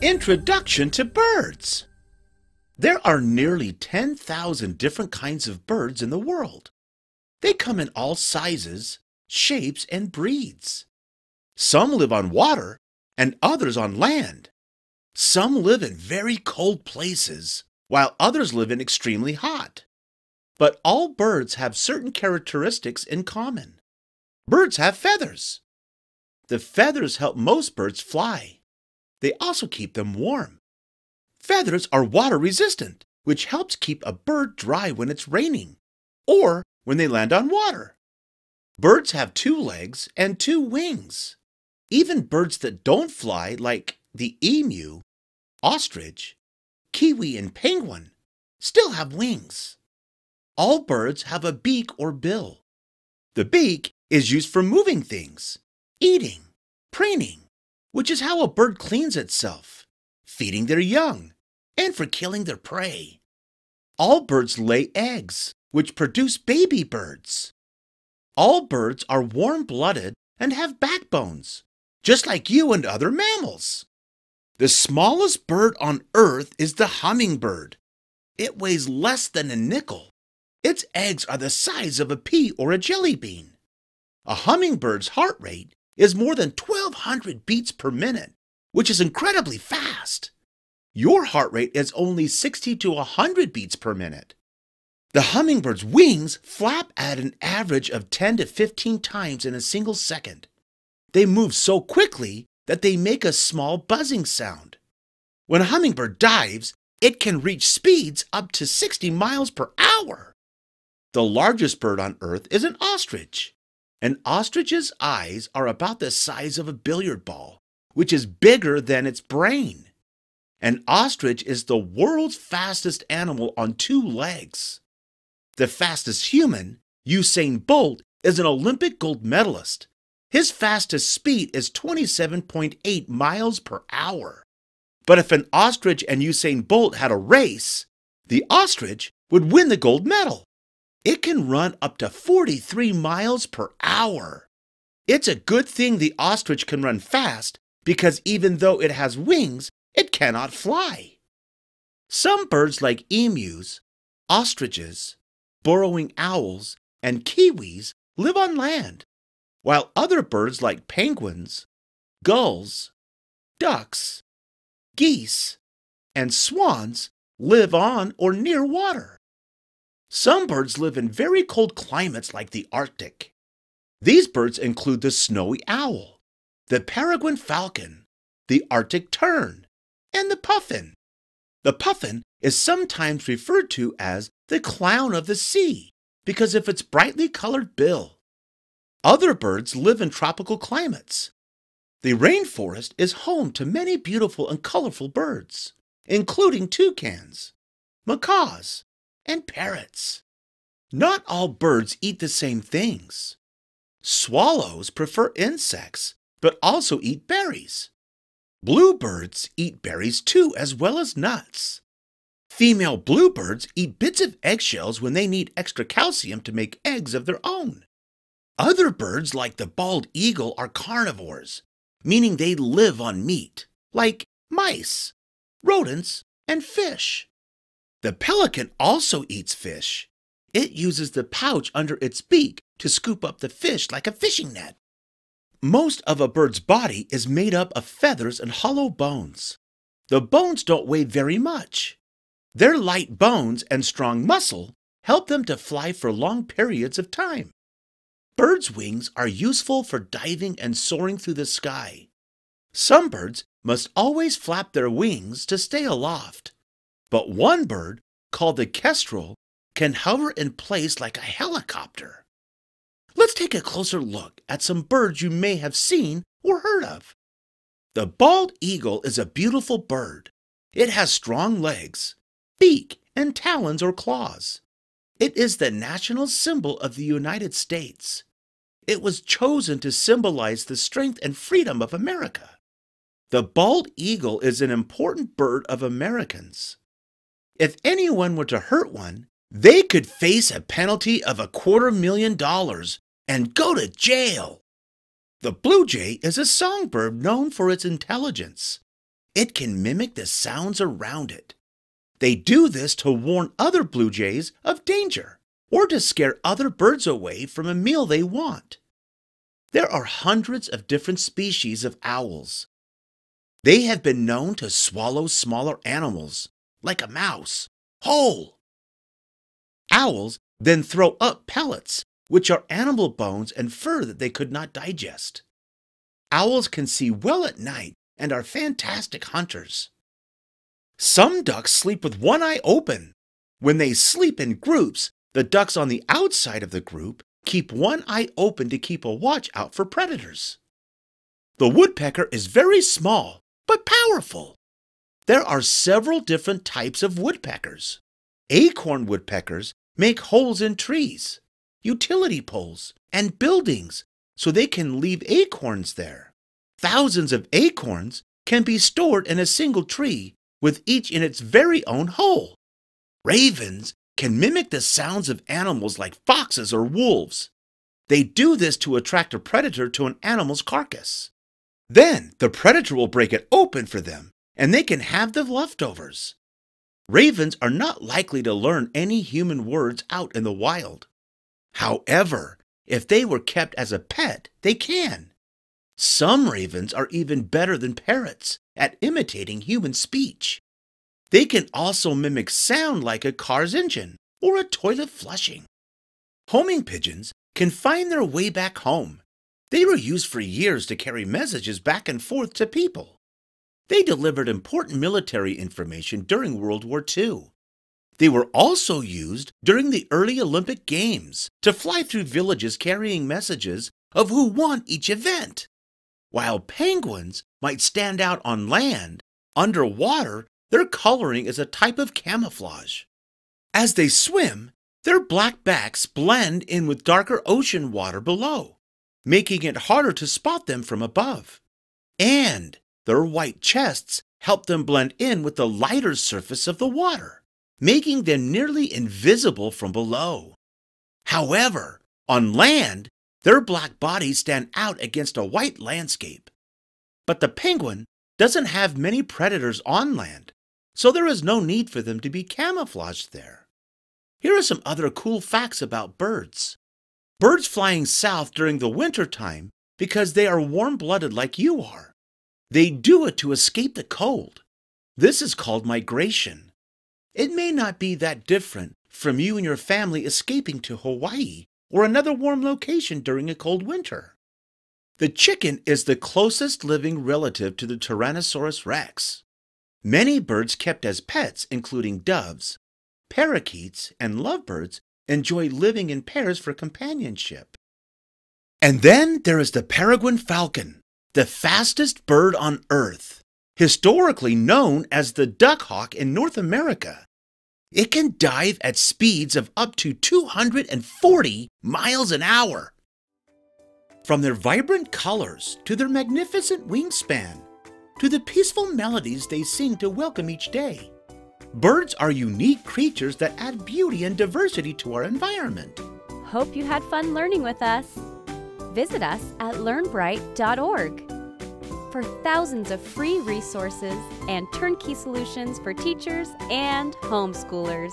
Introduction to birds. There are nearly 10,000 different kinds of birds in the world. They come in all sizes, shapes, and breeds. Some live on water and others on land. Some live in very cold places, while others live in extremely hot. But all birds have certain characteristics in common. Birds have feathers. The feathers help most birds fly. They also keep them warm. Feathers are water resistant, which helps keep a bird dry when it's raining or when they land on water. Birds have two legs and two wings. Even birds that don't fly, like the emu, ostrich, kiwi, and penguin, still have wings. All birds have a beak or bill. The beak is used for moving things, eating, preening, which is how a bird cleans itself, feeding their young, and for killing their prey. All birds lay eggs, which produce baby birds. All birds are warm blooded and have backbones, just like you and other mammals. The smallest bird on earth is the hummingbird. It weighs less than a nickel. Its eggs are the size of a pea or a jelly bean. A hummingbird's heart rate is more than 1,200 beats per minute, which is incredibly fast. Your heart rate is only 60 to 100 beats per minute. The hummingbird's wings flap at an average of 10 to 15 times in a single second. They move so quickly that they make a small buzzing sound. When a hummingbird dives, it can reach speeds up to 60 miles per hour. The largest bird on earth is an ostrich. An ostrich's eyes are about the size of a billiard ball, which is bigger than its brain. An ostrich is the world's fastest animal on two legs. The fastest human, Usain Bolt, is an Olympic gold medalist. His fastest speed is 27.8 miles per hour. But if an ostrich and Usain Bolt had a race, the ostrich would win the gold medal. It can run up to 43 miles per hour. It's a good thing the ostrich can run fast because even though it has wings, it cannot fly. Some birds like emus, ostriches, burrowing owls, and kiwis live on land while other birds like penguins, gulls, ducks, geese, and swans live on or near water. Some birds live in very cold climates like the Arctic. These birds include the snowy owl, the peregrine falcon, the Arctic tern, and the puffin. The puffin is sometimes referred to as the clown of the sea because of its brightly colored bill. Other birds live in tropical climates. The rainforest is home to many beautiful and colorful birds, including toucans, macaws, and parrots. Not all birds eat the same things. Swallows prefer insects, but also eat berries. Bluebirds eat berries too, as well as nuts. Female bluebirds eat bits of eggshells when they need extra calcium to make eggs of their own. Other birds, like the bald eagle, are carnivores, meaning they live on meat, like mice, rodents, and fish. The pelican also eats fish. It uses the pouch under its beak to scoop up the fish like a fishing net. Most of a bird's body is made up of feathers and hollow bones. The bones don't weigh very much. Their light bones and strong muscle help them to fly for long periods of time. Birds' wings are useful for diving and soaring through the sky. Some birds must always flap their wings to stay aloft, but one bird, called the kestrel, can hover in place like a helicopter. Let's take a closer look at some birds you may have seen or heard of. The bald eagle is a beautiful bird. It has strong legs, beak, and talons or claws. It is the national symbol of the United States. It was chosen to symbolize the strength and freedom of America. The bald eagle is an important bird of Americans. If anyone were to hurt one, they could face a penalty of a quarter million dollars and go to jail. The blue jay is a songbird known for its intelligence. it can mimic the sounds around it. They do this to warn other blue jays of danger or to scare other birds away from a meal they want. There are hundreds of different species of owls. They have been known to swallow smaller animals, like a mouse, whole. Owls then throw up pellets, which are animal bones and fur that they could not digest. Owls can see well at night and are fantastic hunters. Some ducks sleep with one eye open. When they sleep in groups, the ducks on the outside of the group keep one eye open to keep a watch out for predators. The woodpecker is very small, but powerful. There are several different types of woodpeckers. Acorn woodpeckers make holes in trees, utility poles, and buildings so they can leave acorns there. Thousands of acorns can be stored in a single tree with each in its very own hole. Ravens can mimic the sounds of animals like foxes or wolves. They do this to attract a predator to an animal's carcass. Then the predator will break it open for them and they can have the leftovers. Ravens are not likely to learn any human words out in the wild. However, if they were kept as a pet, they can. Some ravens are even better than parrots at imitating human speech. They can also mimic sound like a car's engine or a toilet flushing. Homing pigeons can find their way back home. They were used for years to carry messages back and forth to people. They delivered important military information during World War II. They were also used during the early Olympic Games to fly through villages carrying messages of who won each event. While penguins might stand out on land, underwater, their coloring is a type of camouflage. As they swim, their black backs blend in with darker ocean water below, making it harder to spot them from above. And their white chests help them blend in with the lighter surface of the water, making them nearly invisible from below. However, on land, their black bodies stand out against a white landscape. But the penguin doesn't have many predators on land, so there is no need for them to be camouflaged there. Here are some other cool facts about birds. Birds flying south during the winter time because they are warm blooded like you are. They do it to escape the cold. This is called migration. It may not be that different from you and your family escaping to Hawaii or another warm location during a cold winter. The chicken is the closest living relative to the Tyrannosaurus rex. Many birds kept as pets, including doves, parakeets, and lovebirds, enjoy living in pairs for companionship. And then there is the peregrine falcon the fastest bird on Earth, historically known as the duck hawk in North America. It can dive at speeds of up to 240 miles an hour. From their vibrant colors to their magnificent wingspan to the peaceful melodies they sing to welcome each day, birds are unique creatures that add beauty and diversity to our environment. Hope you had fun learning with us visit us at learnbright.org for thousands of free resources and turnkey solutions for teachers and homeschoolers.